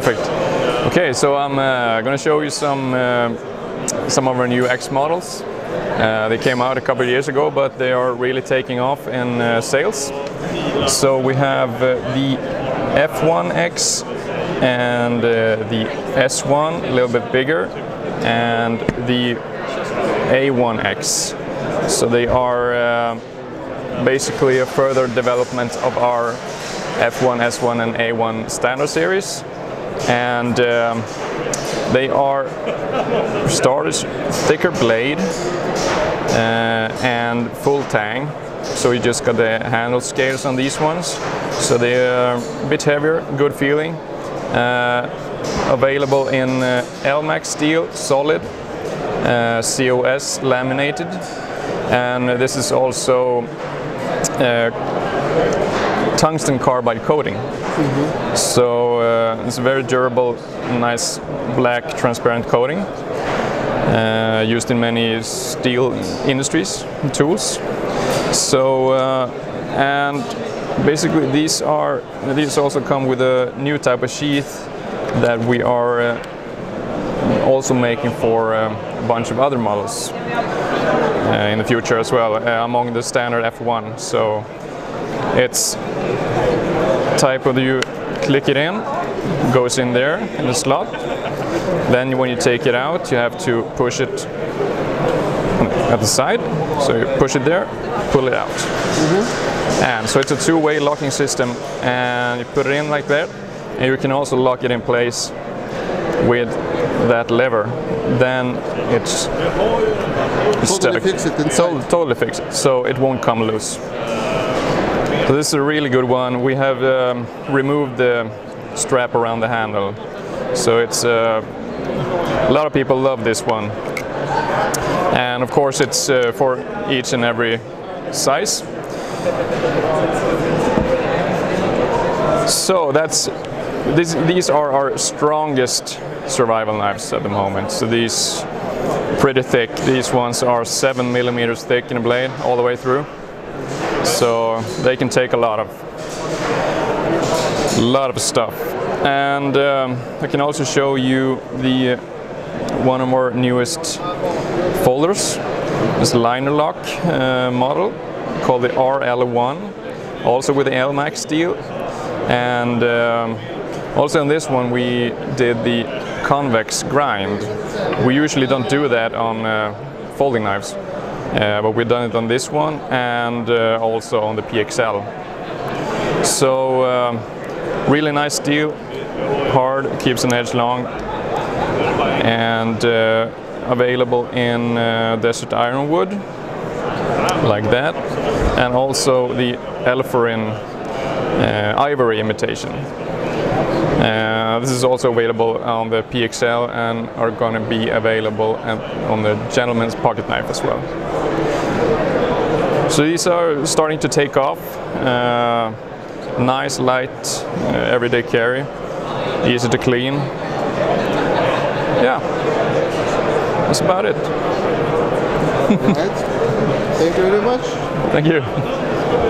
Perfect. Okay, so I'm uh, going to show you some uh, some of our new X models. Uh, they came out a couple of years ago, but they are really taking off in uh, sales. So we have uh, the F1X and uh, the S1, a little bit bigger, and the A1X. So they are basically a further development of our F1, S1 and A1 standard series and um, they are started thicker blade uh, and full tang. So you just got the handle scales on these ones. So they are a bit heavier good feeling. Uh, available in uh, Elmax steel solid uh, COS laminated. And this is also uh, tungsten carbide coating. Mm -hmm. So uh, it's a very durable, nice black transparent coating uh, used in many steel industries tools. So uh, and basically these are these also come with a new type of sheath that we are uh, also making for uh, a bunch of other models uh, in the future as well among the standard F1. So it's type of the you click it in, goes in there in the slot. Then when you take it out, you have to push it at the side. So you push it there, pull it out. Mm -hmm. And so it's a two-way locking system and you put it in like that and you can also lock it in place with that lever. Then it's, totally stuck. Fix it totally fix it, so it won't come loose. So this is a really good one. We have um, removed the strap around the handle. So it's uh, a lot of people love this one. And of course it's uh, for each and every size. So that's this, these are our strongest survival knives at the moment. So these pretty thick. These ones are seven millimeters thick in the blade all the way through so they can take a lot of lot of stuff. And um, I can also show you the one of our newest folders. This liner lock uh, model called the RL1 also with the Elmax steel. And um, also in this one we did the convex grind. We usually don't do that on uh, folding knives uh, but we've done it on this one and uh, also on the PXL. So um, really nice steel, hard, keeps an edge long and uh, available in uh, desert ironwood like that and also the Elforyn uh, ivory imitation. Uh, this is also available on the PXL and are going to be available on the gentleman's pocket knife as well. So these are starting to take off. Uh, nice, light, uh, everyday carry, easy to clean. Yeah, that's about it. Thank you very much. Thank you.